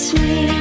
sweet.